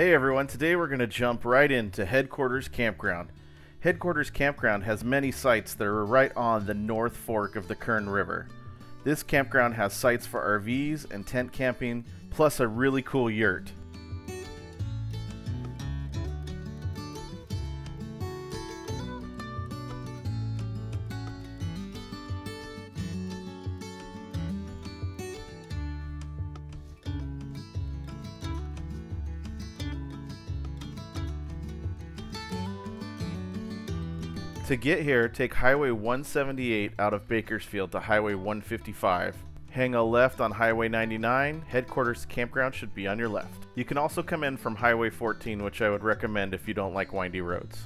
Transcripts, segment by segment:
Hey everyone, today we're going to jump right into Headquarters Campground. Headquarters Campground has many sites that are right on the North Fork of the Kern River. This campground has sites for RVs and tent camping, plus a really cool yurt. To get here, take Highway 178 out of Bakersfield to Highway 155. Hang a left on Highway 99. Headquarters campground should be on your left. You can also come in from Highway 14, which I would recommend if you don't like windy roads.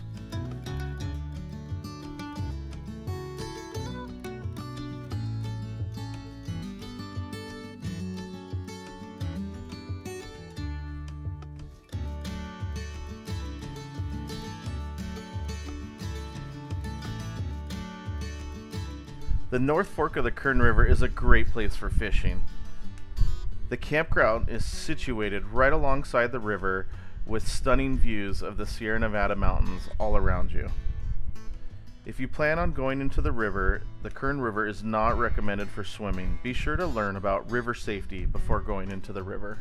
The North Fork of the Kern River is a great place for fishing. The campground is situated right alongside the river with stunning views of the Sierra Nevada mountains all around you. If you plan on going into the river, the Kern River is not recommended for swimming. Be sure to learn about river safety before going into the river.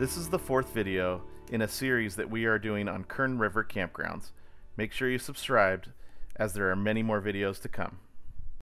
This is the fourth video in a series that we are doing on Kern River campgrounds. Make sure you subscribed as there are many more videos to come.